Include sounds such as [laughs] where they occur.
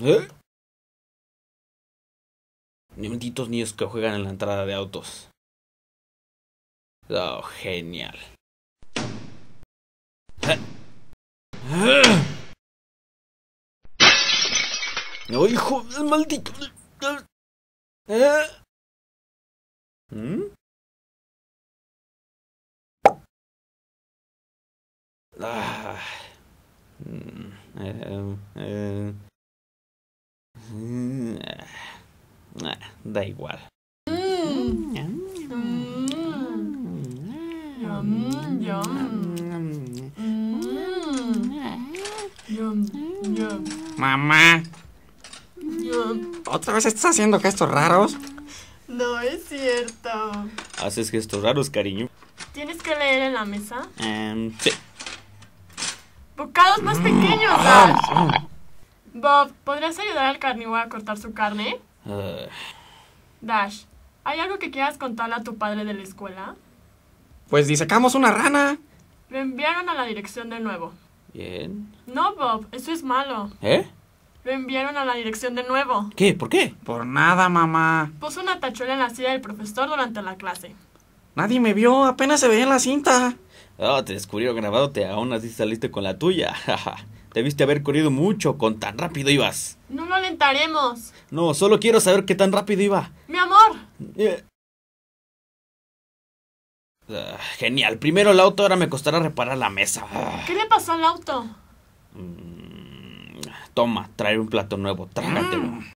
¿Eh? Benditos niños que juegan en la entrada de autos. Oh, genial. ¡Eh! ¡Oh, hijo! ¡Maldito! ¿Eh? ¿Mm? Ah. Mm, eh, eh. Mm, ah, da igual. Mm. Mamá. ¿otra vez estás haciendo gestos raros? No es cierto. ¿Haces gestos raros, cariño? ¿Tienes que leer en la mesa? Em, sí. Bocados más pequeños, Dash. Bob, ¿podrías ayudar al carnívoro a cortar su carne? Ah, Dash, ¿hay algo que quieras contarle a tu padre de la escuela? Pues disecamos una rana. Lo enviaron a la dirección de nuevo. bien. No, Bob, eso es malo. ¿Eh? Lo enviaron a la dirección de nuevo. ¿Qué? ¿Por qué? Por nada, mamá. Puso una tachuela en la silla del profesor durante la clase. Nadie me vio, apenas se veía en la cinta. Oh, te descubrieron grabándote, aún así saliste con la tuya. [laughs] Debiste haber corrido mucho, con tan rápido ibas. No lo alentaremos. No, solo quiero saber qué tan rápido iba. Mi amor, Eh. Ah, genial, primero el auto, ahora me costará reparar la mesa. Ah, ¿qué le pasó al auto? mm, toma, traer un plato nuevo, trágatelo.